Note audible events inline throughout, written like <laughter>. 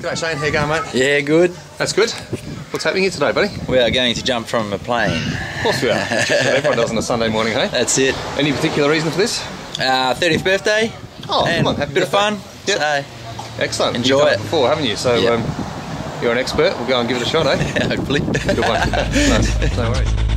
G'day Shane, how you going mate? Yeah, good. That's good. What's happening here today, buddy? We are going to jump from a plane. Of course we are. <laughs> Everyone does on a Sunday morning, hey? That's it. Any particular reason for this? Uh, 30th birthday. Oh, and come on, happy bit of fun. Yep. So, Excellent. Enjoy You've done it. before, haven't you? So Yep. um, you're an expert. We'll go and give it a shot, eh? <laughs> hopefully. Good one. <laughs> No worries.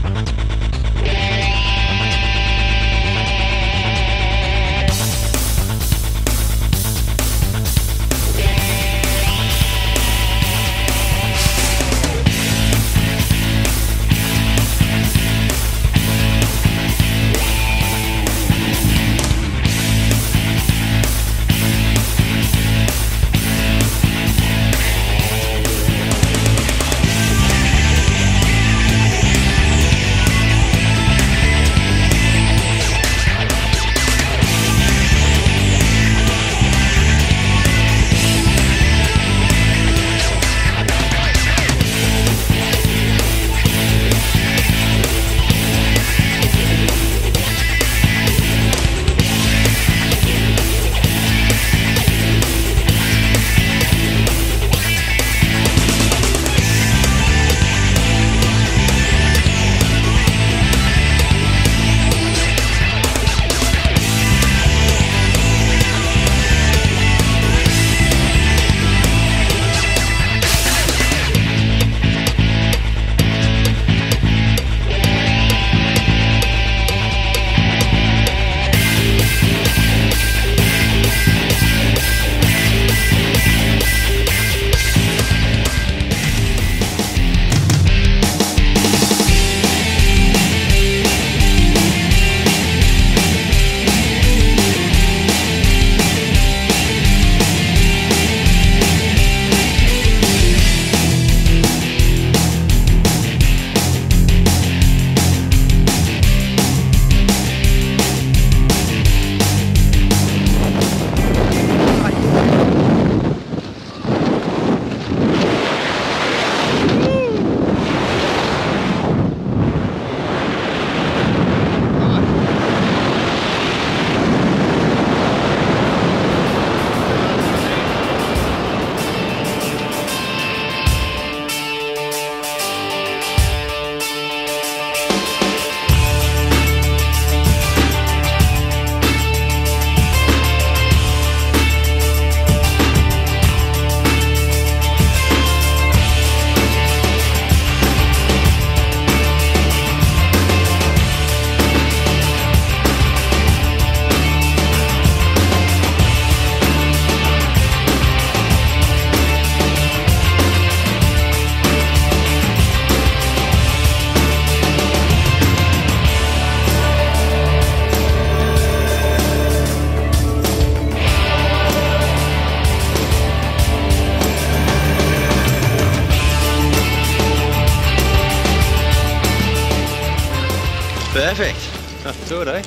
Perfect. Enough to it, eh?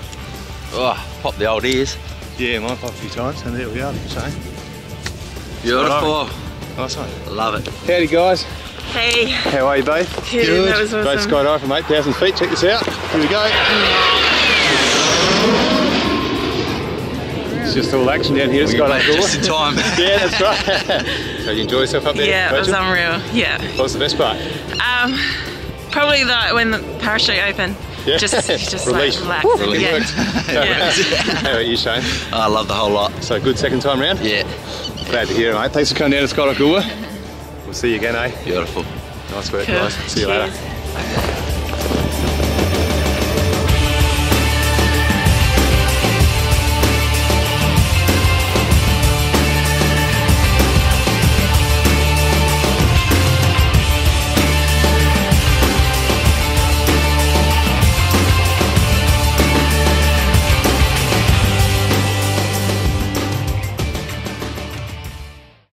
Oh, pop the old ears. Yeah, mine popped a few times, and there we are, Shane. Beautiful. Nice one. Love it. Howdy, guys. Hey, How are you, both? Good, that was Great awesome. skydive from 8,000 feet. Check this out. Here we go. It's just all action down here at We made Skydive it just in time. <laughs> Yeah, that's right. <laughs> so you enjoy yourself up there? yeah, it was Rachel? unreal. Yeah. What was the best part? Um, probably the when the parachute opened. Yeah. Just, just <laughs> Relief. like relax. Relief. Yeah. <laughs> Worked. Yeah. How about you, Shane? I love the whole lot. So good second time round? Yeah, Glad to hear it, mate. Thanks for coming down to Skydive Goolwa. We'll see you again, eh? beautiful. Nice work, Cool. guys. See you later. Cheers.